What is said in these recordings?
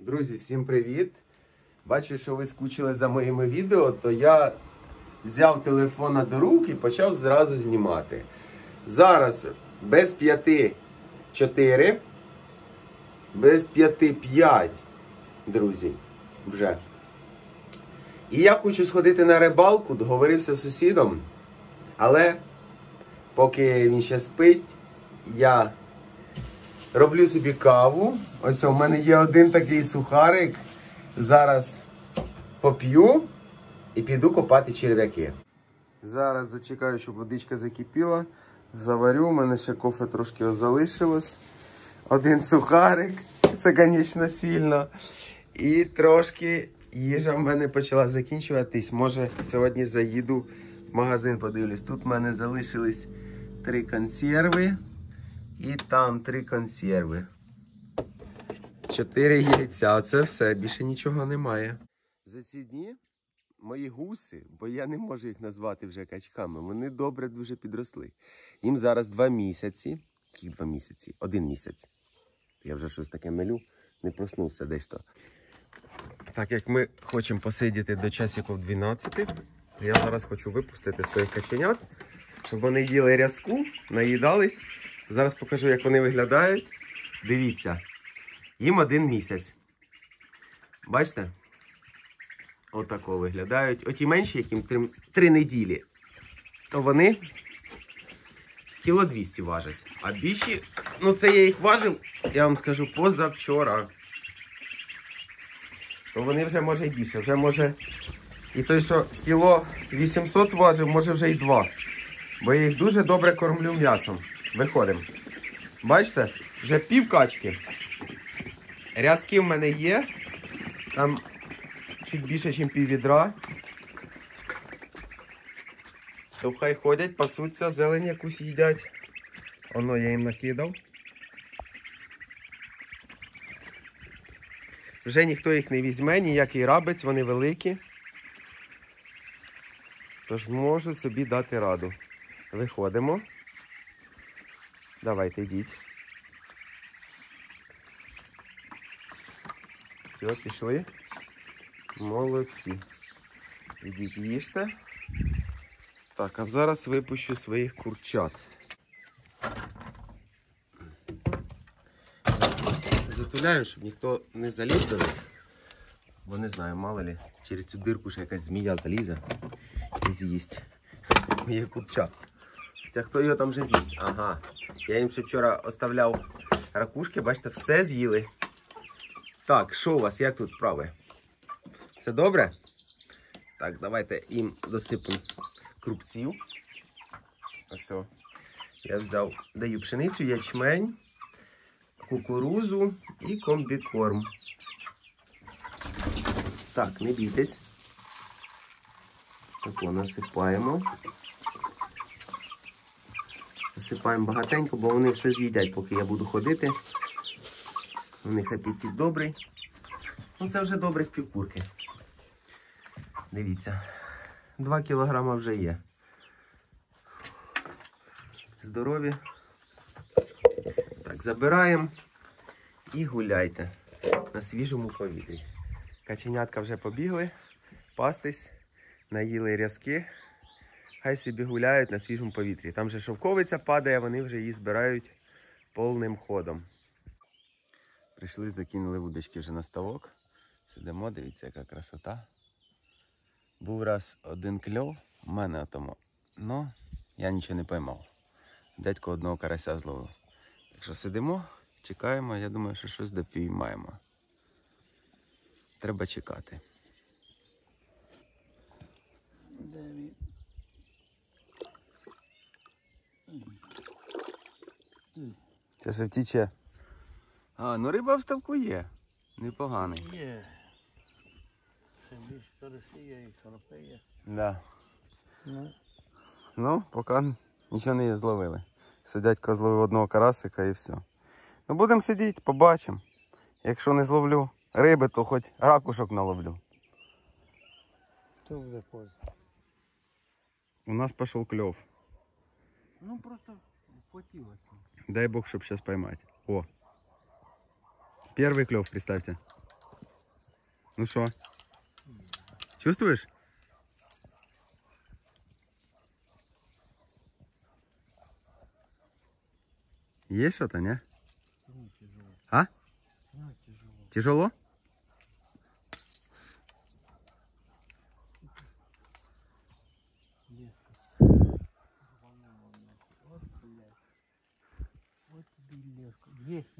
Друзі, всім привіт! Бачу, що ви скучили за моїми відео, то я взяв телефона до рук і почав зразу знімати. Зараз без 5 4, без 5 5, друзі, вже. І я хочу сходити на рибалку, договорився з сусідом, але поки він ще спить, я роблю собі каву. Ось у мене є один такий сухарик. Зараз поп'ю і піду копати черв'яки. Зараз зачекаю, щоб водичка закипіла. Заварю, у мене ще кофе трошки залишилось. Один сухарик, це, звісно, сильно. І трошки їжа в мене почала закінчуватись. Може, сьогодні заїду в магазин, подивлюсь. Тут в мене залишились три консерви. І там три консерви. Чотири яйця. Оце все, більше нічого немає. За ці дні мої гуси, бо я не можу їх назвати вже качками, вони добре дуже підросли. Їм зараз два місяці. Які два місяці? Один місяць. Я вже щось таке мелю, не проснувся десь то. Так як ми хочемо посидіти до часиків 12, я зараз хочу випустити своїх каченят, щоб вони їли рязку, наїдались. Зараз покажу, як вони виглядають. Дивіться, їм один місяць. Бачите? Отако виглядають. Оті менші, яким три, три неділі, то вони кіло 200 важать. А більші, ну це я їх важив, я вам скажу, позавчора. То вони вже може і більше, вже може. І той, що кіло 800 важив, може вже й 2. Бо я їх дуже добре кормлю м'ясом. Виходимо. Бачите, вже пів качки. Рязки в мене є. Там чуть більше, ніж пів відра. То хай ходять, пасуться, зелень якусь їдять. Оно я їм накидав. Вже ніхто їх не візьме, ніякий рабець, вони великі. Тож можуть собі дати раду. Виходимо. Давайте йдіть. Все, пішли. Молодці. Ідіть їжте. Так, а зараз випущу своїх курчат. Затуляю, щоб ніхто не заліз до них. Бо не знаю, мало ли, через цю дирку ще якась змія залізе і з'їсть. Моє курча. Хоча хто його там вже з'їсть? Ага. Я їм ще вчора оставляв ракушки, бачите, все з'їли. Так, що у вас? Як тут справи? Все добре? Так, давайте їм досипемо крупців. Ось. Я взяв, даю пшеницю, ячмень, кукурузу і комбікорм. Так, не бійтесь. Тако насипаємо. Насипаємо багатенько, бо вони все з'їдять, поки я буду ходити. У них апетит добрий. Ну це вже добрих півкурки. Дивіться. 2 кілограма вже є. Здорові. Так, забираємо і гуляйте на свіжому повітрі. Каченятка вже побігли, пастись, наїли рязки. Хай собі гуляють на свіжому повітрі. Там же шовковиця падає, вони вже її збирають повним ходом. Прийшли, закинули вудочки вже на ставок. Сидимо, дивіться, яка красота. Був раз один кльов, в мене тому. Ну, я нічого не поймав. Дядько одного карася зловив. Так що сидимо, чекаємо, я думаю, що щось допіймаємо. Треба чекати. Де він? Це ще втіче. А, ну риба в ставку є. Непоганий. Є. Ще більш карасі і карпи є. Да. Ну, Ну, поки нічого не зловили. Сидять зловив одного карасика і все. Ну будемо сидіти, побачимо. Якщо не зловлю риби, то хоч ракушок наловлю. то вже поздно. У нас пішов кльов. Ну просто хотілося. Дай Бог, щоб сейчас поймать. О. Первый клев, представьте. Ну що? Чувствуєш? Есть что-то, не? Ну, тяжело. А? Тяжело. Тяжело? Леска. Рванула нахуй. Вот, блядь. Вот тебе и леска. Есть,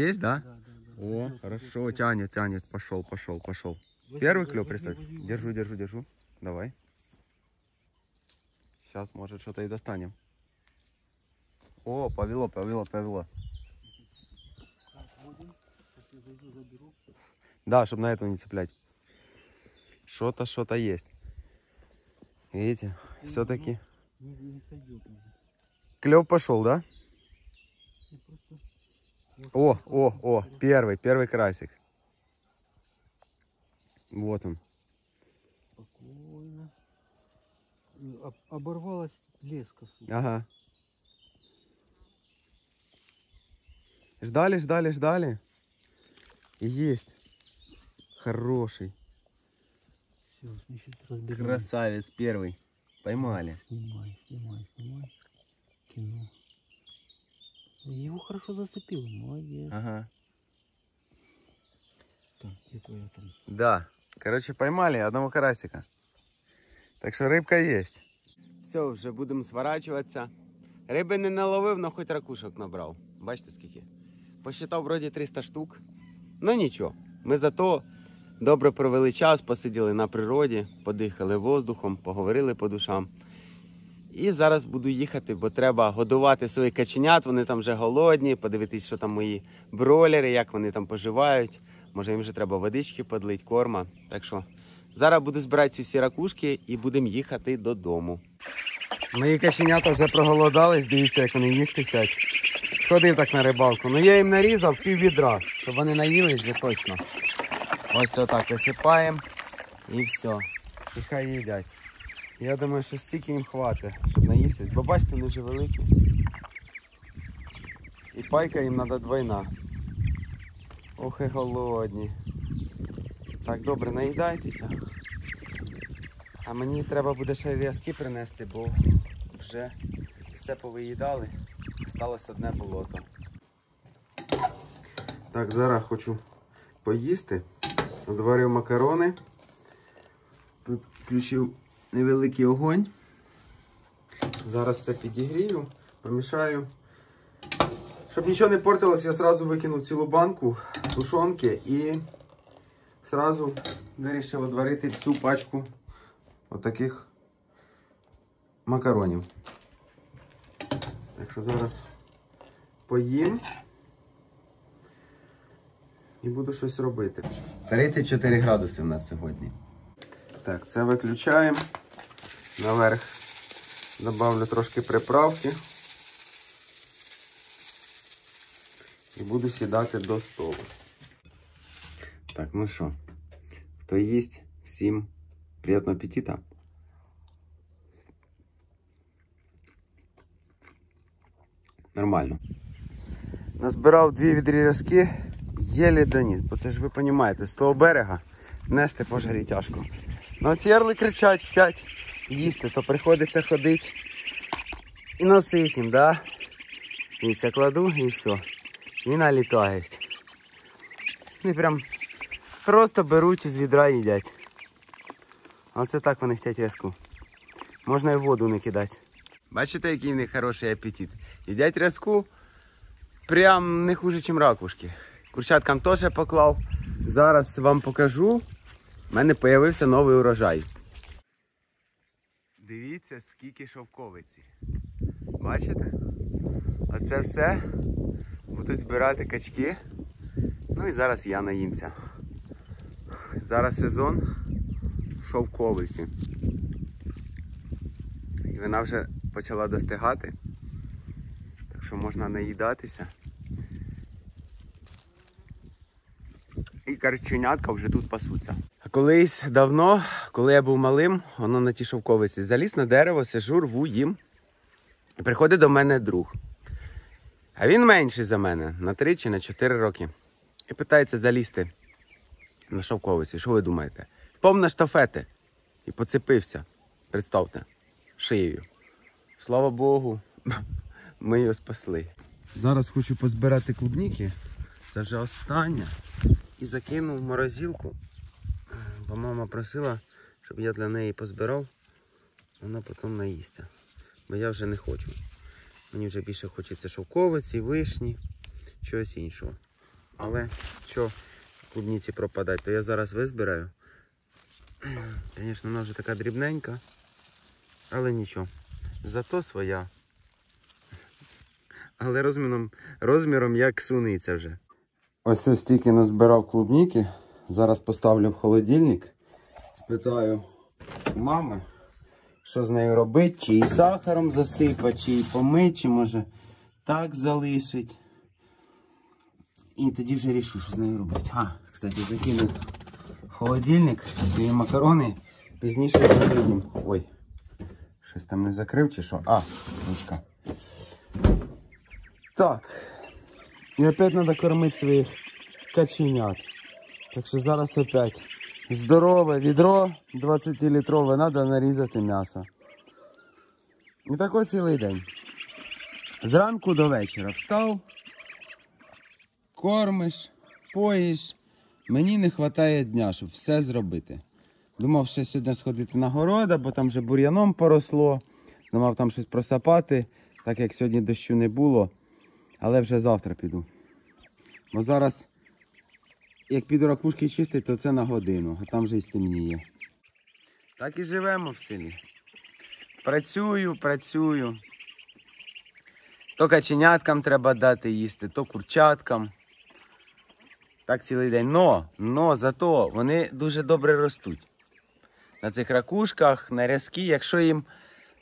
есть, да? Да, да, да. О, хорошо, тянет, тянет. Пошел, пошел, пошел. Возьми, Первый клев, представь. Держу, держу, держу. Давай. Сейчас, может, что-то и достанем. О, повело, повело, повело. Да, чтобы на этого не цеплять. Что-то, что-то есть. Видите, все-таки. Не, не сойдет уже. Клев пошел, да? О, о, о, первый, первый красик. Вот он. Спокойно. Э, об- Оборвалась леска. Ага. Ждали, ждали, ждали. И есть. Хороший. Все, значит, разберем. Красавец первый. Поймали. Снимай, снимай, снимай. Его хорошо зацепил, молодец. Ага. Так, где твоя там? Да. Короче, поймали одного карасика. Так що рибка є. Все, вже будемо сворачуватися. Риби не наловив, але хоч ракушок набрав. Бачите скільки? Посчитав вроді 300 штук. Ну нічого. Ми зато добре провели час, посиділи на природі, подихали воздухом, поговорили по душам. І зараз буду їхати, бо треба годувати своїх каченят. Вони там вже голодні, подивитись, що там мої бролери, як вони там поживають. Може, їм вже треба водички подлить, корма. Так що зараз буду збирати ці всі ракушки і будемо їхати додому. Мої каченята вже проголодались, дивіться, як вони їсти хочуть. Сходив так на рибалку. Ну я їм нарізав пів відра, щоб вони наїлись вже точно. Ось отак висипаємо і все. І хай їдять. Я думаю, що стільки їм хватить, щоб наїстись. Бо бачите, вони вже великі. І пайка їм треба двойна. Ох і голодні. Так, добре, наїдайтеся. А мені треба буде ще рязки принести, бо вже все повиїдали. Сталося одне болото. Так, зараз хочу поїсти. Одварив макарони. Тут включив невеликий огонь. Зараз все підігрію, помішаю. Щоб нічого не портилось, я одразу викинув цілу банку тушонки і одразу вирішив одварити всю пачку отаких макаронів. Так що зараз поїм і буду щось робити. 34 градуси у нас сьогодні. Так, це виключаємо. Наверх добавлю трошки приправки. І буду сідати до столу. Так, ну що, хто їсть, всім приємного апетита. Нормально. Назбирав дві відрізки, єлі доніс, бо це ж ви розумієте, з того берега нести по жарі тяжко. Ну ці ярли кричать, хочуть їсти, то приходиться ходити і носити їм, да? Дивіться, кладу і все. І налітають. Вони прям просто беруть із відра і їдять. А це так вони хочуть рязку. Можна і воду не кидати. Бачите, який в них хороший апетит. Їдять рязку прям не хуже, ніж ракушки. Курчаткам теж поклав. Зараз вам покажу. У мене з'явився новий урожай. Дивіться, скільки шовковиці. Бачите? Оце все будуть збирати качки. Ну і зараз я наїмся. Зараз сезон шовковиці. І вона вже почала достигати. Так що можна наїдатися. І карченятка вже тут пасуться. Колись давно, коли я був малим, воно на тій шовковиці заліз на дерево, сижу, рву їм. Приходить до мене друг. А він менший за мене на 3 чи на 4 роки. І питається залізти на шовковиці. Що ви думаєте? Повна штафети. І поцепився. Представте, шиєю. Слава Богу, ми його спасли. Зараз хочу позбирати клубніки. Це вже остання. І закинув в морозилку. Бо мама просила, щоб я для неї позбирав. Вона потім наїсться. Бо я вже не хочу. Мені вже більше хочеться шовковиці, вишні, чогось іншого. Але що клубніці пропадать, то я зараз визбираю. Звісно, вона вже така дрібненька, але нічого. Зато своя. Але розміром, розміром як суниця вже. Ось ось стільки назбирав клубніки. Зараз поставлю в холодильник. Спитаю мами, що з нею робити, чи її сахаром засипати, чи її помить, чи може так залишить. І тоді вже рішу, що з нею робити. А, кстати, закинув в холодильник свої макарони. Пізніше переїм. Ой, щось там не закрив чи що? А, ручка. Так. І опять треба кормити своїх каченят. Так що зараз опять здорове відро 20-літрове, треба нарізати м'ясо. І такий цілий день. Зранку до вечора встав, кормиш, поїш. Мені не вистачає дня, щоб все зробити. Думав ще сьогодні сходити на города, бо там вже бур'яном поросло. Думав там щось просапати, так як сьогодні дощу не було. Але вже завтра піду. Бо зараз, як піду ракушки чистити, то це на годину, а там вже і стемніє. Так і живемо в селі. Працюю, працюю. То каченяткам треба дати їсти, то курчаткам. Так цілий день. Но, но зато вони дуже добре ростуть. На цих ракушках, на рязки, якщо їм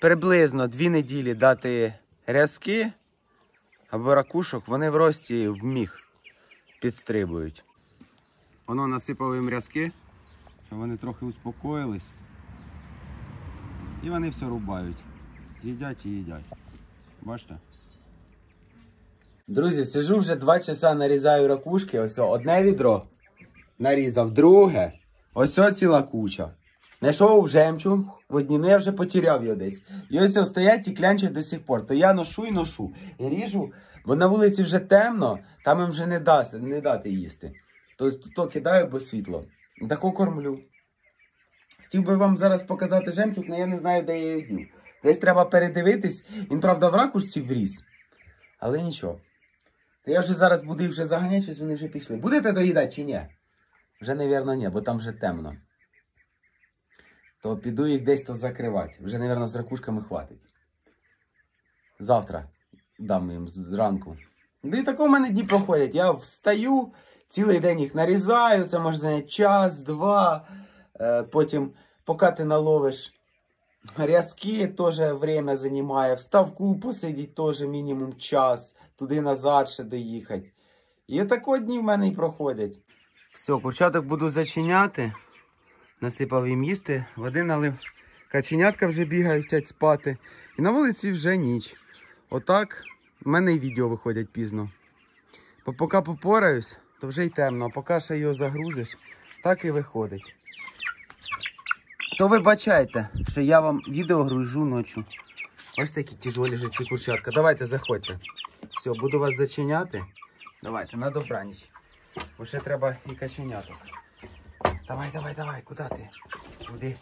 приблизно дві неділі дати рязки або ракушок, вони в рості в міг підстрибують. Воно насипав їм рязки, щоб вони трохи успокоїлись. І вони все рубають. Їдять і їдять. Бачите? Друзі, сижу вже два часа нарізаю ракушки. Ось одне відро нарізав, друге. Ось ціла куча. Знайшов жемчуг в одні, ну я вже потеряв його десь. І ось о, стоять і клянчать до сих пор. То я ношу і ношу. І ріжу, бо на вулиці вже темно, там їм вже не дасть, не дати їсти. То, то, кидаю, бо світло. Таку кормлю. Хотів би вам зараз показати жемчуг, але я не знаю, де я його. Десь треба передивитись. Він, правда, в ракушці вріс. Але нічого. То я вже зараз буду їх вже заганяти, щось вони вже пішли. Будете доїдати чи ні? Вже, напевно, ні, бо там вже темно. То піду їх десь то закривати. Вже, напевно, з ракушками хватить. Завтра дам їм зранку. Да і тако в мене дні проходять. Я встаю, цілий день їх нарізаю, це може зайняти час, два. Е, потім, поки ти наловиш рязки, теж время займає. В ставку посидіть теж мінімум час, туди-назад ще доїхати. І тако дні в мене і проходять. Все, курчаток буду зачиняти. Насипав їм їсти, води налив. Каченятка вже бігають, хочуть спати. І на вулиці вже ніч. Отак в мене і відео виходять пізно. Поки попораюсь, то вже й темно, а поки ще його загрузиш, так і виходить. То вибачайте, що я вам відео гружу ночі. Ось такі тяжолі вже ці курчатка. Давайте заходьте. Все, буду вас зачиняти. Давайте, на добраніч. Бо ще треба і каченяток. Давай, давай, давай, куди ти? Куди?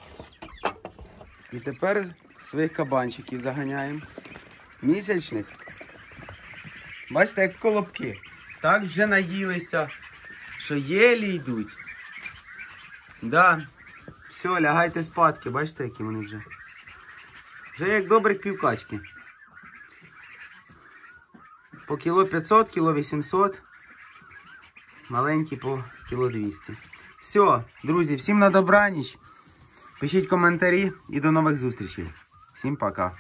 І тепер своїх кабанчиків заганяємо. Місячних. Бачите, як колобки. Так вже наїлися, що єлі йдуть. Да. Все, лягайте спадки, бачите, які вони вже. Вже як добрі півкачки. По кіло 500, кіло 800. Маленькі по кіло 200. Все, друзі, всім на добраніч. Пишіть коментарі і до нових зустрічей. Всім пока.